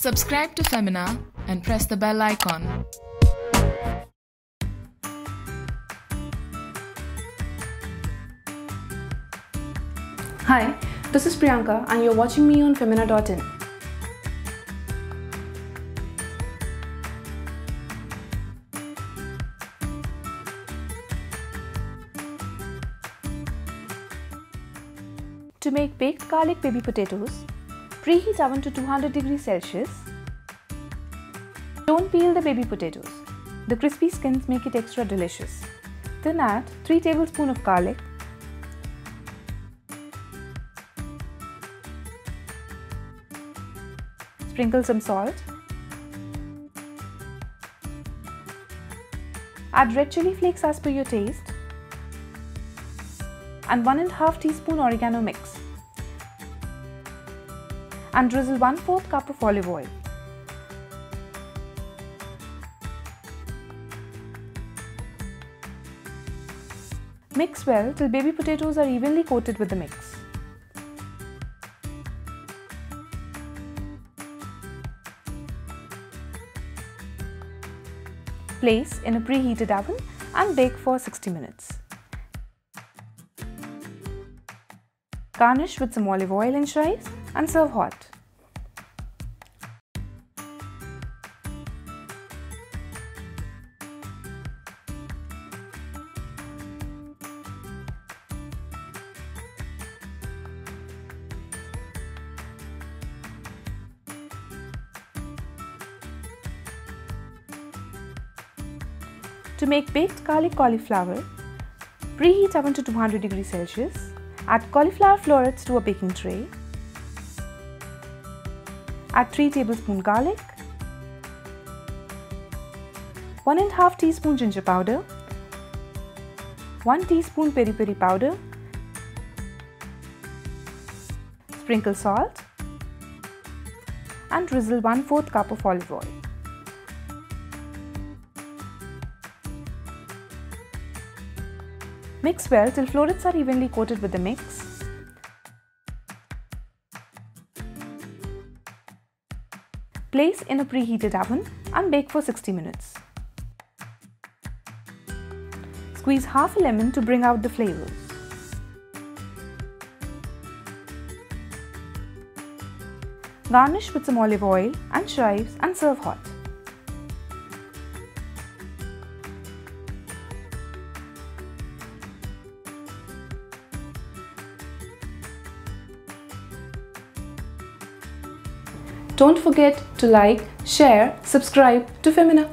Subscribe to Femina and press the bell icon. Hi, this is Priyanka and you're watching me on Femina.in. To make baked garlic baby potatoes, preheat oven to 200 degrees Celsius. Don't peel the baby potatoes. The crispy skins make it extra delicious. Then add 3 tablespoons of garlic, Sprinkle some salt. Add red chili flakes as per your taste. And 1 and half teaspoon oregano mix. And drizzle 1 4th cup of olive oil. Mix well till baby potatoes are evenly coated with the mix. Place in a preheated oven and bake for 60 minutes. Garnish with some olive oil and chives and serve hot. To make baked garlic cauliflower, preheat oven to 200 degrees Celsius. Add cauliflower florets to a baking tray. Add 3 tablespoon garlic, 1 and half teaspoon ginger powder, 1 teaspoon peri peri powder, sprinkle salt and drizzle 1 4th cup of olive oil. Mix well till florets are evenly coated with the mix. Place in a preheated oven and bake for 60 minutes. Squeeze half a lemon to bring out the flavors. Garnish with some olive oil and chives and serve hot. Don't forget to like, share, subscribe to Femina.